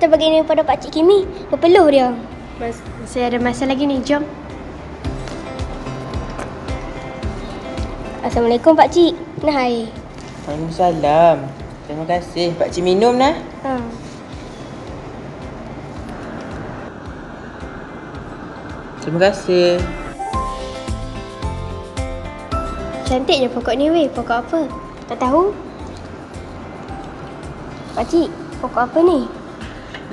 kita bagi ni pada Pak Cik Kimi. Berpeluh dia. Mas, masih ada masa lagi ni, jom. Assalamualaikum Pak Cik. Nah, hai. Waalaikumsalam. Terima kasih. Pak Cik minum nah. Ha. Terima kasih. Cantiknya pokok ni weh. Pokok apa? Tak tahu? Pak Cik, pokok apa ni?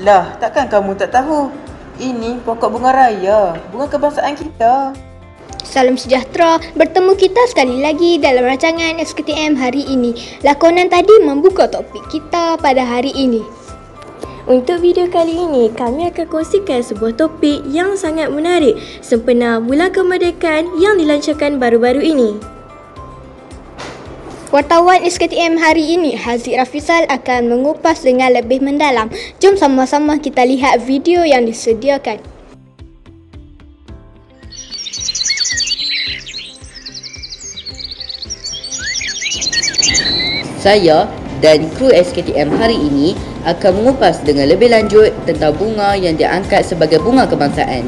Lah, takkan kamu tak tahu? Ini pokok bunga raya. Bunga kebangsaan kita. Salam sejahtera. Bertemu kita sekali lagi dalam rancangan SKTM hari ini. Lakonan tadi membuka topik kita pada hari ini. Untuk video kali ini, kami akan kongsikan sebuah topik yang sangat menarik sempena Bulan Kemerdekaan yang dilancarkan baru-baru ini. Wartawan SKTM hari ini, Haziq Rafizal akan mengupas dengan lebih mendalam. Jom sama-sama kita lihat video yang disediakan. Saya dan kru SKTM hari ini akan mengupas dengan lebih lanjut tentang bunga yang diangkat sebagai bunga kebangsaan.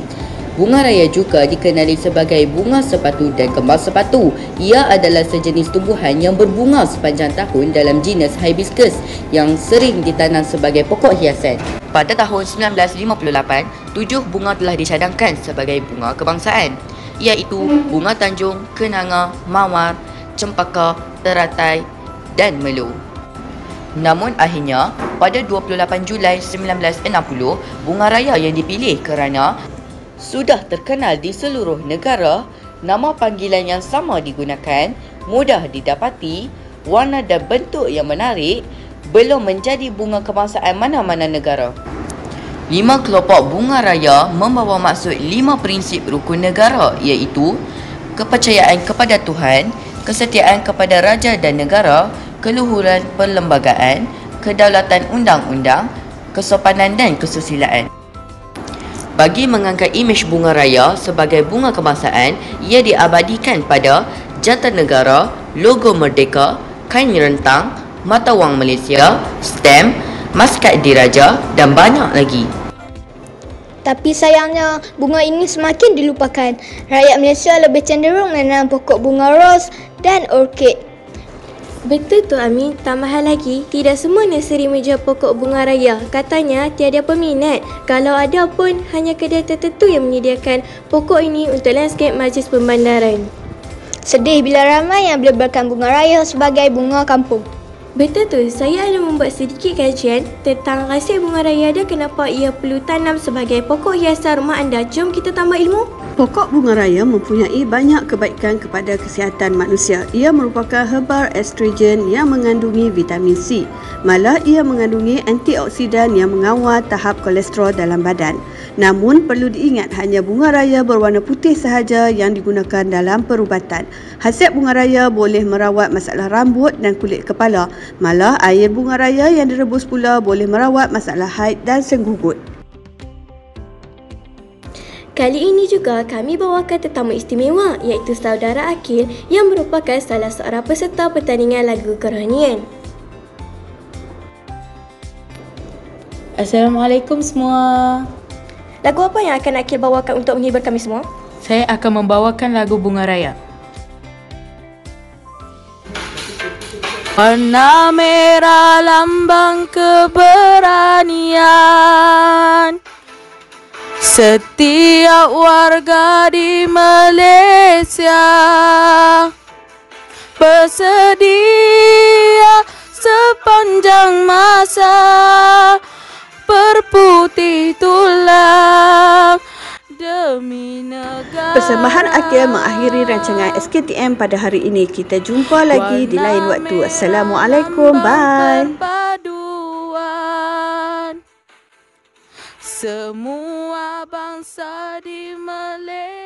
Bunga raya juga dikenali sebagai bunga sepatu dan kembang sepatu. Ia adalah sejenis tumbuhan yang berbunga sepanjang tahun dalam genus hibiscus yang sering ditanam sebagai pokok hiasan. Pada tahun 1958, tujuh bunga telah dicadangkan sebagai bunga kebangsaan iaitu bunga tanjung, kenanga, mawar, cempaka, teratai dan melu. Namun akhirnya, pada 28 Julai 1960, bunga raya yang dipilih kerana sudah terkenal di seluruh negara, nama panggilan yang sama digunakan, mudah didapati, warna dan bentuk yang menarik, belum menjadi bunga kebangsaan mana-mana negara. Lima kelompok bunga raya membawa maksud lima prinsip rukun negara iaitu kepercayaan kepada Tuhan, kesetiaan kepada raja dan negara, keluhuran perlembagaan, kedaulatan undang-undang, kesopanan dan kesusilaan. Bagi mengangkat imej bunga raya sebagai bunga kebangsaan, ia diabadikan pada Jata Negara, logo Merdeka, kain rentang, mata wang Malaysia, stamp, maskat diraja dan banyak lagi. Tapi sayangnya, bunga ini semakin dilupakan. Rakyat Malaysia lebih cenderung menanam pokok bunga ros dan orkid. Betul tu Amin, tambahan lagi, tidak semua nursery menjual pokok bunga raya. Katanya tiada peminat. Kalau ada pun, hanya kedai tertentu yang menyediakan pokok ini untuk landscape majlis pembandaran. Sedih bila ramai yang melebalkan bunga raya sebagai bunga kampung. Betul tu, saya ada membuat sedikit kajian tentang rahsia bunga raya dan kenapa ia perlu tanam sebagai pokok hiasan rumah anda. Jom kita tambah ilmu. Pokok bunga raya mempunyai banyak kebaikan kepada kesihatan manusia. Ia merupakan herba estrogen yang mengandungi vitamin C. Malah ia mengandungi antioksidan yang mengawal tahap kolesterol dalam badan. Namun perlu diingat hanya bunga raya berwarna putih sahaja yang digunakan dalam perubatan. Hasiat bunga raya boleh merawat masalah rambut dan kulit kepala. Malah air bunga raya yang direbus pula boleh merawat masalah haid dan senggugut. Kali ini juga kami bawakan tetamu istimewa iaitu saudara Akil yang merupakan salah seorang peserta pertandingan lagu kerohanian. Assalamualaikum semua. Lagu apa yang akan Akil bawakan untuk menghibur kami semua? Saya akan membawakan lagu Bunga Raya. Warna merah lambang keberanian. Setiap warga di Malaysia Bersedia sepanjang masa Berputih tulang demi Persembahan Akil mengakhiri rancangan SKTM pada hari ini. Kita jumpa lagi di lain waktu. Assalamualaikum. Bye. Semua bangsa di Malaysia